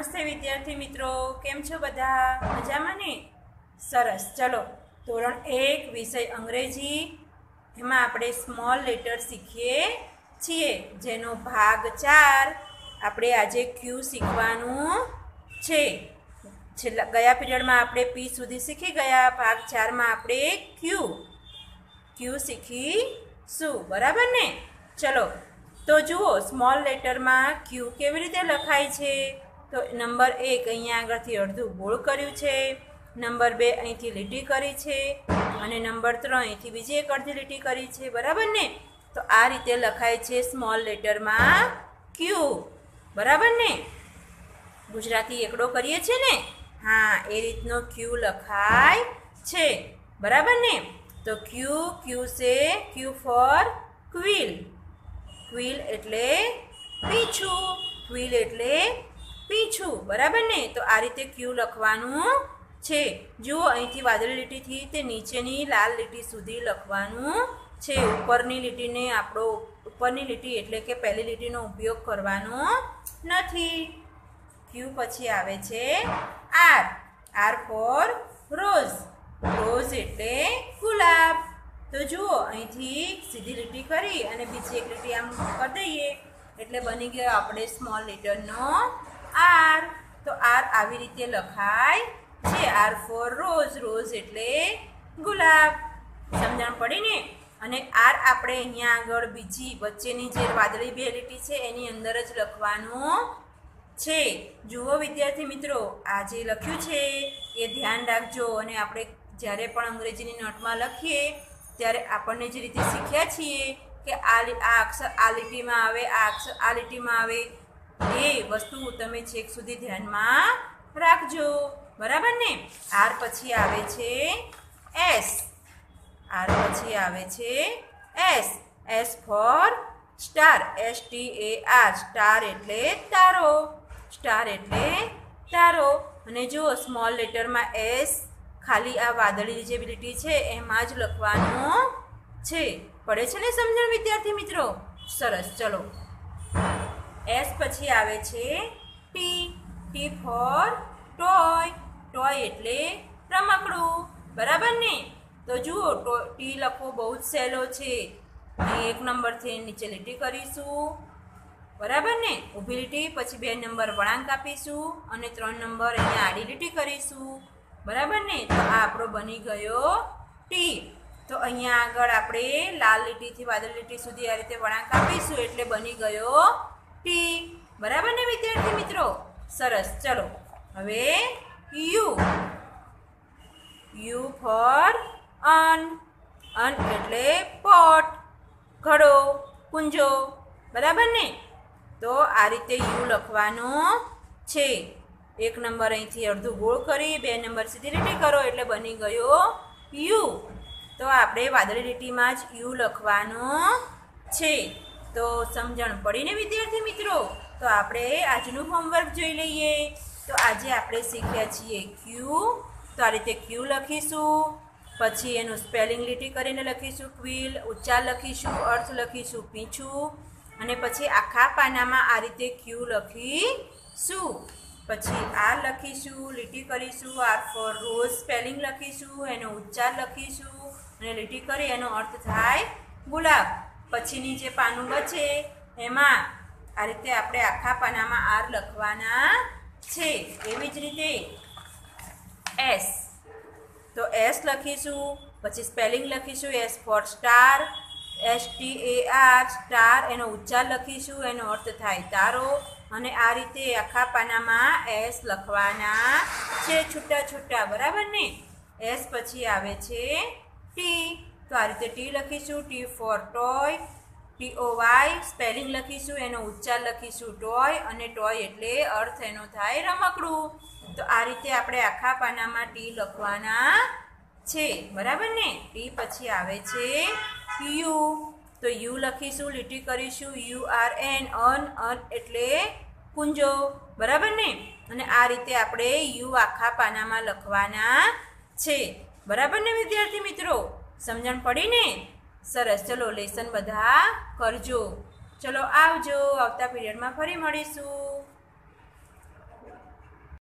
નમસ્તે વિદ્યાર્થી મિત્રો, કેમ છો બધા? મજામાં ને? સરસ. ચલો, ધોરણ એક, વિષય અંગ્રેજી. એમાં આપણે સ્મોલ લેટર શીખીએ છીએ, જેનો ભાગ ચાર આપણે આજે ક્યુ શીખવાનું છે. છેલ્લા, ગયા પીરિયડમાં આપણે પી સુધી શીખી ગયા, ભાગ ચારમાં આપણે ક્યુ ક્યુ શીખીશું, બરાબર ને? ચલો, તો જુઓ સ્મોલ લેટરમાં ક્યુ કેવી રીતે લખાય છે? તો નંબર એક અહીંયા આગળથી અડધું ગોળ કર્યું છે. નંબર બે અહીંથી લીટી કરી છે અને નંબર ત્રણ અહીંથી બીજી એક અડધી લીટી કરી છે. બરાબર ને? તો આ રીતે લખાય છે સ્મોલ લેટરમાં ક્યુ. બરાબર ને? ગુજરાતી એકડો કરીએ છીએ ને? હા, એ રીતનો ક્યુ લખાય છે. બરાબર ને? તો ક્યુ ક્યુ સે ક્યુ ફોર ક્વિલ. ક્વિલ એટલે પીછું. ક્વિલ એટલે પીછું, બરાબર ને? તો આ રીતે ક્યુ લખવાનું છે. જુઓ, અહીંથી વાદળી લીટીથી તે નીચેની લાલ લીટી સુધી લખવાનું છે. ઉપરની લીટીને આપણો, ઉપરની લીટી એટલે કે પહેલી લીટીનો ઉપયોગ કરવાનો નથી. ક્યુ પછી આવે છે R R for rose rose એટલે ગુલાબ. તો જુઓ, અહીંથી સીધી લીટી કરી અને બીજી એક લીટી આમ કરી દઈએ. એટલે બની ગયો આપણે સ્મોલ લેટરનો આર તો આર આવી રીતે લખાય છે. આર ફોર રોઝ રોઝ એટલે ગુલાબ. સમજણ પડી ને? અને આર આપણે અહીંયા આગળ બીજી વચ્ચેની જે વાદળી બે લીટી છે, એની અંદર જ લખવાનું છે. જુઓ વિદ્યાર્થી મિત્રો, આ જે લખ્યું છે, એ ધ્યાન રાખજો. અને આપણે જ્યારે પણ અંગ્રેજીની નોટમાં લખીએ, ત્યારે આપણને જે રીતે શીખ્યા છીએ કે આ આ અક્ષર આ લીટીમાં આવે, આ અક્ષર આ લીટીમાં આવે એ વસ્તુ તમે છેક સુધી ધ્યાનમાં રાખજો. બરાબર ને? આર પછી આવે છે એસ. આર પછી આવે છે S. S for star. S T A R. Star એટલે તારો. સ્ટાર એટલે તારો. અને જુઓ સ્મોલ લેટરમાં એસ ખાલી આ વાદળી જે લીટી છે, એમાં જ લખવાનું છે. પડે છે ને સમજણ વિદ્યાર્થી મિત્રો? સરસ. ચલો. એસ પછી આવે છે T T for toy toy એટલે રમકડું. બરાબર ને? તો જુઓ ટો ટી લખવો બહુ જ સહેલો છે. એક નંબરથી નીચે લીટી કરીશું. બરાબર ને? ઊભી લીટી, પછી બે નંબર વળાંક આપીશું અને ત્રણ નંબર અહીંયા આડી લીટી કરીશું. બરાબર ને? તો આ આપણો બની ગયો ટી તો અહીંયા આગળ આપણે લાલ લીટીથી વાદળ લીટી સુધી આ રીતે વળાંક આપીશું એટલે બની ગયો ટી. બરાબર ને વિદ્યાર્થી મિત્રો? સરસ. ચલો. હવે U. U for urn. Urn એટલે પોટ. ઘડો, કુંજો. બરાબર ને? તો આ રીતે યુ લખવાનું છે. એક નંબર અહીંથી અડધું ગોળ કરી, બે નંબર સીધી લીટી કરો એટલે બની ગયો યુ. તો આપણે વાદળી લીટીમાં જ યુ લખવાનું છે. તો સમજણ પડીને વિદ્યાર્થી મિત્રો? તો આપણે આજનું હોમવર્ક જોઈ લઈએ. તો આજે આપણે શીખ્યા છીએ ક્યુ તો આ રીતે ક્યુ લખીશું. પછી એનું સ્પેલિંગ લીટી કરીને લખીશું ક્વિલ. ઉચ્ચાર લખીશું, અર્થ લખીશું, પીછું. અને પછી આખા પાનામાં આ રીતે ક્યુ લખીશું. પછી આર લખીશું, લીટી કરીશું આર ફોર રોઝ સ્પેલિંગ લખીશું, એનો ઉચ્ચાર લખીશું, અને લીટી કરી એનો અર્થ થાય ગુલાબ. પછીની જે પાનું બચે, એમાં આ રીતે આપણે આખા પાનામાં આર લખવાના છે. એવી જ રીતે એસ. તો એસ લખીશું, પછી સ્પેલિંગ લખીશું, S for star, S T A R, star, એનો ઉચ્ચાર લખીશું, એનો અર્થ થાય તારો, અને આ રીતે આખા પાનામાં એસ લખવાના છે, છૂટા છૂટા, બરાબર ને? એસ પછી આવે છે ટી. આ રીતે ટી લખીશું, T for toy T O Y spelling લખીશું, એનો ઉચ્ચાર લખીશું ટોય અને ટોય એટલે અર્થ એનો થાય રમકડું. તો આ રીતે આપણે આખા પાનામાં ટી લખવાના છે. બરાબર ને? ટી પછી આવે છે યુ. તો યુ લખીશું, લીટી કરીશું, U R N, urn urn એટલે કુંજો. બરાબર ને? અને આ રીતે આપણે યુ આખા પાનામાં લખવાના છે. બરાબર ને વિદ્યાર્થી મિત્રો? સમજણ પડી ને? સરસ. ચલો લેસન બધા કરજો. ચલો આવજો. આવતા પીરિયડમાં ફરી મળીશું.